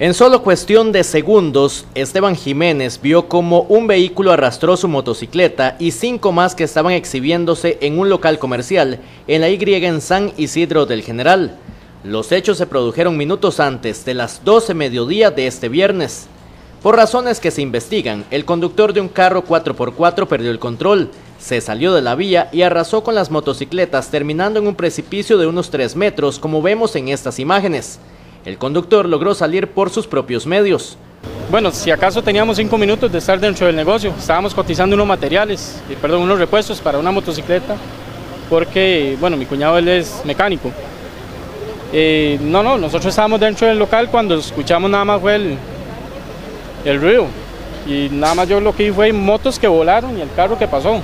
En solo cuestión de segundos, Esteban Jiménez vio como un vehículo arrastró su motocicleta y cinco más que estaban exhibiéndose en un local comercial en la Y en San Isidro del General. Los hechos se produjeron minutos antes de las 12 mediodía de este viernes. Por razones que se investigan, el conductor de un carro 4x4 perdió el control, se salió de la vía y arrasó con las motocicletas terminando en un precipicio de unos 3 metros como vemos en estas imágenes. El conductor logró salir por sus propios medios. Bueno, si acaso teníamos cinco minutos de estar dentro del negocio, estábamos cotizando unos materiales, perdón, unos repuestos para una motocicleta, porque, bueno, mi cuñado él es mecánico. Eh, no, no, nosotros estábamos dentro del local cuando escuchamos nada más fue el, el ruido. Y nada más yo lo que vi fue motos que volaron y el carro que pasó.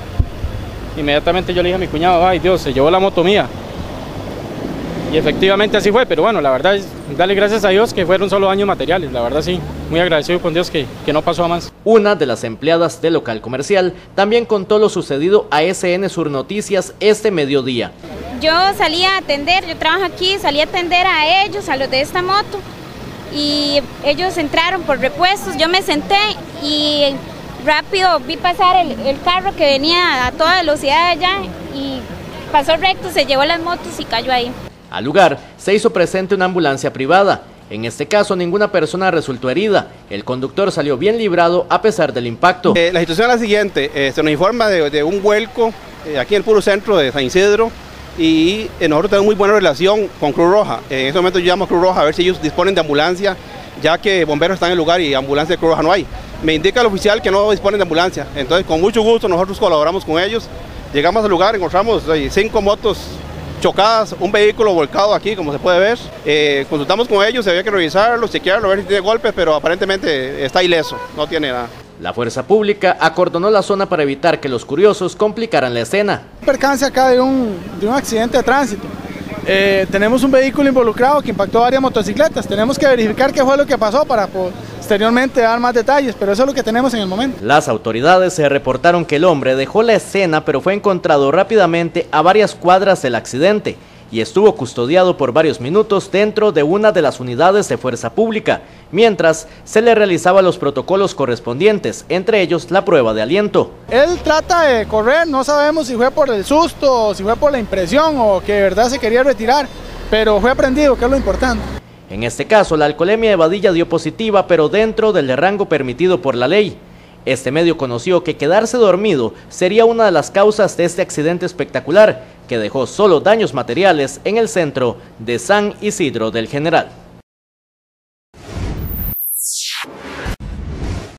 Inmediatamente yo le dije a mi cuñado, ay Dios, se llevó la moto mía. Y efectivamente así fue, pero bueno, la verdad es darle gracias a Dios que fueron solo daños materiales, la verdad sí, muy agradecido con Dios que, que no pasó a más. Una de las empleadas del local comercial también contó lo sucedido a SN Sur Noticias este mediodía. Yo salí a atender, yo trabajo aquí, salí a atender a ellos, a los de esta moto, y ellos entraron por repuestos, yo me senté y rápido vi pasar el, el carro que venía a toda velocidad allá y pasó recto, se llevó las motos y cayó ahí. Al lugar se hizo presente una ambulancia privada. En este caso ninguna persona resultó herida. El conductor salió bien librado a pesar del impacto. Eh, la situación es la siguiente, eh, se nos informa de, un vuelco eh, aquí en el puro centro de San Isidro y nosotros tenemos muy buena relación con Cruz Roja. en este momento yo llamo a Cruz Roja a ver si ellos disponen de ambulancia, ya que bomberos están en el lugar y ambulancia de Cruz Roja no hay. Me indica el oficial que no disponen de ambulancia, entonces con mucho gusto nosotros colaboramos con ellos. Llegamos al lugar, encontramos cinco motos chocadas, un vehículo volcado aquí, como se puede ver. Eh, consultamos con ellos, había que revisarlo, chequearlo, ver si tiene golpes, pero aparentemente está ileso, no tiene nada. La fuerza pública acordonó la zona para evitar que los curiosos complicaran la escena. Percance acá de un, de un accidente de tránsito. Eh, tenemos un vehículo involucrado que impactó varias motocicletas. Tenemos que verificar qué fue lo que pasó para posteriormente dar más detalles, pero eso es lo que tenemos en el momento. Las autoridades se reportaron que el hombre dejó la escena, pero fue encontrado rápidamente a varias cuadras del accidente y estuvo custodiado por varios minutos dentro de una de las unidades de fuerza pública, mientras se le realizaban los protocolos correspondientes, entre ellos la prueba de aliento. Él trata de correr, no sabemos si fue por el susto, si fue por la impresión o que de verdad se quería retirar, pero fue aprendido, que es lo importante. En este caso, la alcoholemia de Badilla dio positiva, pero dentro del rango permitido por la ley. Este medio conoció que quedarse dormido sería una de las causas de este accidente espectacular que dejó solo daños materiales en el centro de San Isidro del General.